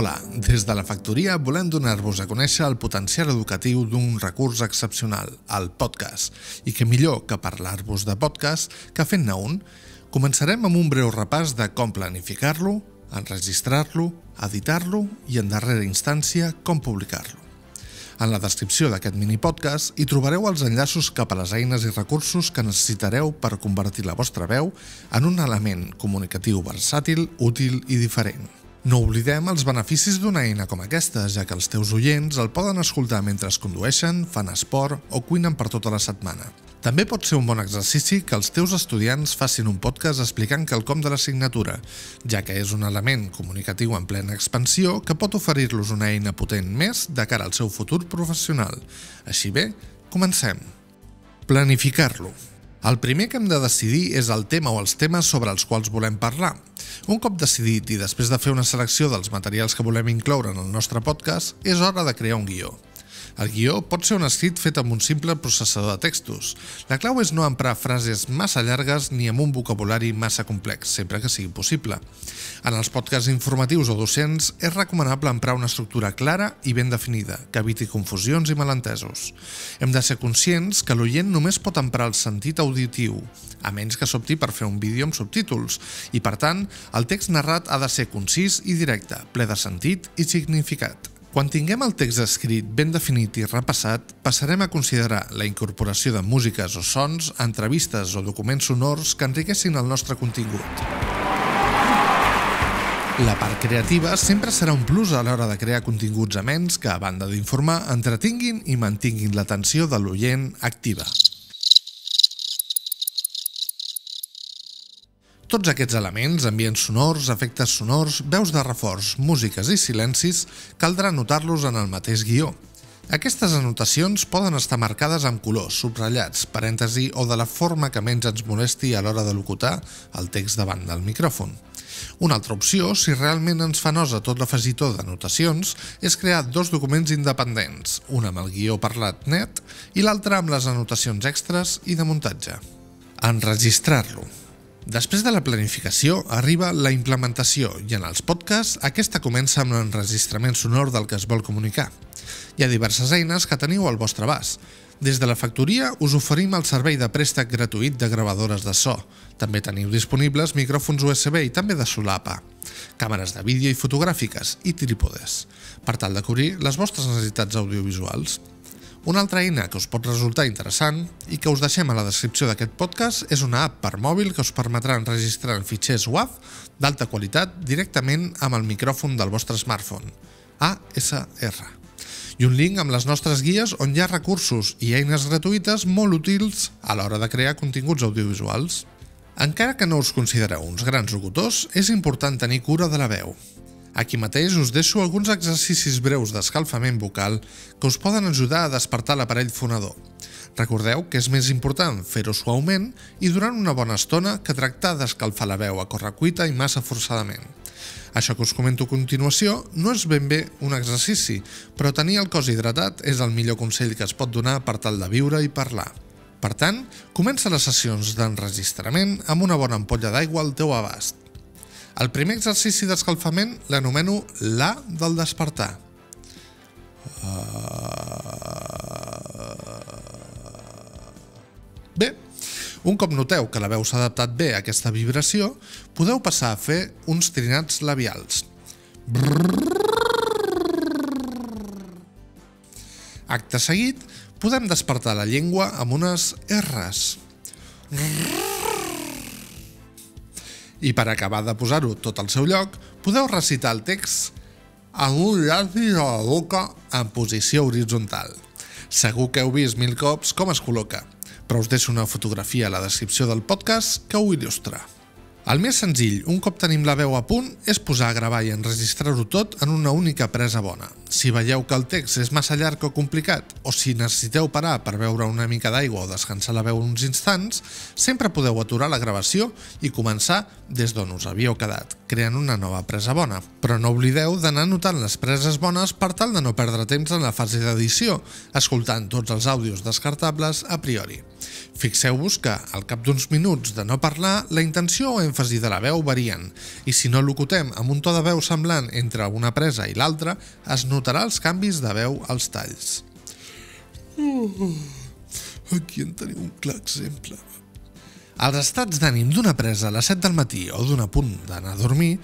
Hola, des de la factoria volem donar-vos a conèixer el potencial educatiu d'un recurs excepcional, el podcast, i que millor que parlar-vos de podcast que fent-ne un, començarem amb un breu repàs de com planificar-lo, enregistrar-lo, editar-lo i, en darrera instància, com publicar-lo. En la descripció d'aquest mini podcast hi trobareu els enllaços cap a les eines i recursos que necessitareu per convertir la vostra veu en un element comunicatiu versàtil, útil i diferent. No oblidem els beneficis d'una eina com aquesta, ja que els teus oients el poden escoltar mentre es condueixen, fan esport o cuinen per tota la setmana. També pot ser un bon exercici que els teus estudiants facin un podcast explicant quelcom de l'assignatura, ja que és un element comunicatiu en plena expansió que pot oferir-los una eina potent més de cara al seu futur professional. Així bé, comencem. Planificar-lo. El primer que hem de decidir és el tema o els temes sobre els quals volem parlar. Un cop decidit i després de fer una selecció dels materials que volem incloure en el nostre podcast, és hora de crear un guió. El guió pot ser un escrit fet amb un simple processador de textos. La clau és no emprar frases massa llargues ni amb un vocabulari massa complex, sempre que sigui possible. En els podcasts informatius o docents és recomanable emprar una estructura clara i ben definida, que eviti confusions i malentesos. Hem de ser conscients que l'oient només pot emprar el sentit auditiu, a menys que s'opti per fer un vídeo amb subtítols, i per tant, el text narrat ha de ser concís i directe, ple de sentit i significat. Quan tinguem el text escrit ben definit i repassat, passarem a considerar la incorporació de músiques o sons, entrevistes o documents sonors que enriquessin el nostre contingut. La part creativa sempre serà un plus a l'hora de crear continguts amens que, a banda d'informar, entretinguin i mantinguin l'atenció de l'oient activa. Tots aquests elements, ambients sonors, efectes sonors, veus de reforç, músiques i silencis, caldrà anotar-los en el mateix guió. Aquestes anotacions poden estar marcades amb colors, subratllats, parèntesi o de la forma que menys ens molesti a l'hora de locutar el text davant del micròfon. Una altra opció, si realment ens fa nosa tot l'afegitó d'anotacions, és crear dos documents independents, un amb el guió parlat net i l'altre amb les anotacions extres i de muntatge. Enregistrar-lo. Després de la planificació arriba la implementació i en els podcasts aquesta comença amb l'enregistrament sonor del que es vol comunicar. Hi ha diverses eines que teniu al vostre abast. Des de la factoria us oferim el servei de préstec gratuït de gravadores de so. També teniu disponibles micròfons USB i també de solapa, càmeres de vídeo i fotogràfiques i trípodes, per tal de cobrir les vostres necessitats audiovisuals. Una altra eina que us pot resultar interessant i que us deixem a la descripció d'aquest podcast és una app per mòbil que us permetrà enregistrar en fitxers WAV d'alta qualitat directament amb el micròfon del vostre smartphone, ASR. I un link amb les nostres guies on hi ha recursos i eines gratuïtes molt útils a l'hora de crear continguts audiovisuals. Encara que no us considereu uns grans locutors, és important tenir cura de la veu. Aquí mateix us deixo alguns exercicis breus d'escalfament vocal que us poden ajudar a despertar l'aparell fonador. Recordeu que és més important fer-ho suaument i durant una bona estona que tractar d'escalfar la veu a correcuita i massa forçadament. Això que us comento a continuació no és ben bé un exercici, però tenir el cos hidratat és el millor consell que es pot donar per tal de viure i parlar. Per tant, comença les sessions d'enregistrament amb una bona ampolla d'aigua al teu abast. El primer exercici d'escalfament l'anomeno la del despertar. Bé, un cop noteu que la veu s'ha adaptat bé a aquesta vibració, podeu passar a fer uns trinats labials. Acte seguit, podem despertar la llengua amb unes R's. I per acabar de posar-ho tot al seu lloc, podeu recitar el text amb un llavi a la boca en posició horitzontal. Segur que heu vist mil cops com es col·loca, però us deixo una fotografia a la descripció del podcast que ho il·lustra. El més senzill, un cop tenim la veu a punt, és posar a gravar i enregistrar-ho tot en una única presa bona. Si veieu que el text és massa llarg o complicat, o si necessiteu parar per beure una mica d'aigua o descansar la veu uns instants, sempre podeu aturar la gravació i començar des d'on us havíeu quedat. Creant una nova presa bona. Però no oblideu d'anar notant les preses bones per tal de no perdre temps en la fase d'edició, escoltant tots els àudios descartables a priori. Fixeu-vos que, al cap d'uns minuts de no parlar, la intenció o èmfasi de la veu varien, i si no locutem amb un to de veu semblant entre una presa i l'altra, es notarà els canvis de veu als talls. Uh, aquí en teniu un clar exemple. Els estats d'ànim d'una presa a les 7 del matí o d'un punt d'anar a dormir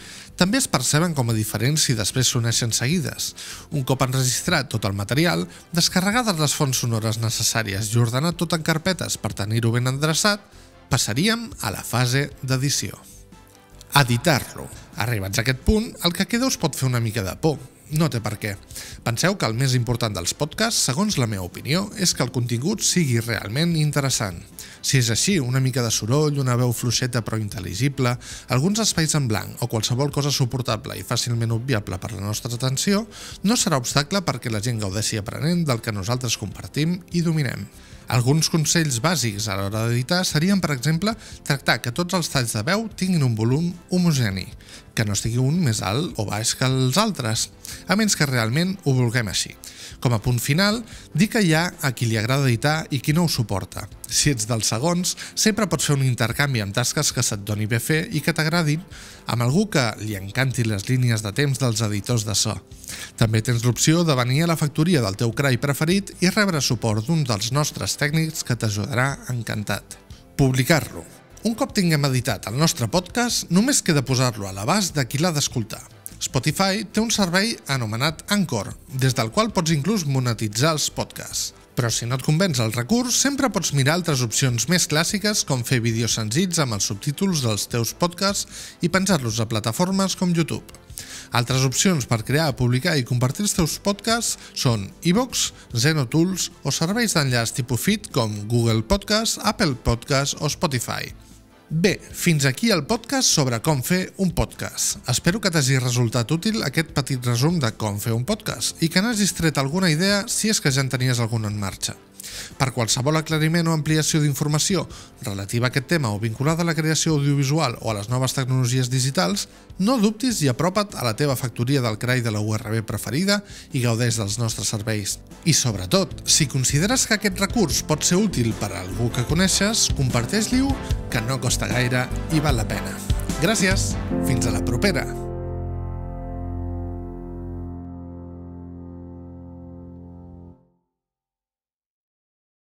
també es perceben com a diferents si després s'uneixen seguides. Un cop enregistrat tot el material, descarregades les fonts sonores necessàries i ordenat tot en carpetes per tenir-ho ben endreçat, passaríem a la fase d'edició. Editar-lo. Arribats a aquest punt, el que queda us pot fer una mica de por, no té per què. Penseu que el més important dels podcasts, segons la meva opinió, és que el contingut sigui realment interessant. Si és així, una mica de soroll, una veu fluixeta però intel·ligible, alguns espais en blanc o qualsevol cosa suportable i fàcilment obviable per la nostra atenció, no serà obstacle perquè la gent gaudeixi aprenent del que nosaltres compartim i dominem. Alguns consells bàsics a l'hora d'editar serien, per exemple, tractar que tots els talls de veu tinguin un volum homogeni, que no estigui un més alt o baix que els altres, a menys que realment ho vulguem així. Com a punt final, dir que hi ha a qui li agrada editar i qui no ho suporta. Si ets dels segons, sempre pots fer un intercanvi amb tasques que se't doni bé fer i que t'agradin, amb algú que li encanti les línies de temps dels editors de so. També tens l'opció de venir a la factoria del teu crai preferit i rebre suport d'un dels nostres tècnics que t'ajudarà encantat. Publicar-lo. Un cop tinguem editat el nostre podcast, només queda posar-lo a l'abast de qui l'ha d'escoltar. Spotify té un servei anomenat Anchor, des del qual pots inclús monetitzar els podcasts. Però si no et convenç el recurs, sempre pots mirar altres opcions més clàssiques com fer vídeos senzills amb els subtítols dels teus podcasts i penjar-los a plataformes com YouTube. Altres opcions per crear, publicar i compartir els teus podcasts són iVox, Zenotools o serveis d'enllaç tipus feed com Google Podcast, Apple Podcast o Spotify. Bé, fins aquí el podcast sobre com fer un podcast. Espero que t'hagi resultat útil aquest petit resum de com fer un podcast i que n'hagis tret alguna idea si és que ja en tenies algun en marxa. Per qualsevol aclariment o ampliació d'informació relativa a aquest tema o vinculada a la creació audiovisual o a les noves tecnologies digitals, no dubtis i apropa't a la teva factoria del CRAI de la URB preferida i gaudeix dels nostres serveis. I sobretot, si consideres que aquest recurs pot ser útil per a algú que coneixes, comparteix-li-ho, que no costa gaire i val la pena. Gràcies! Fins a la propera!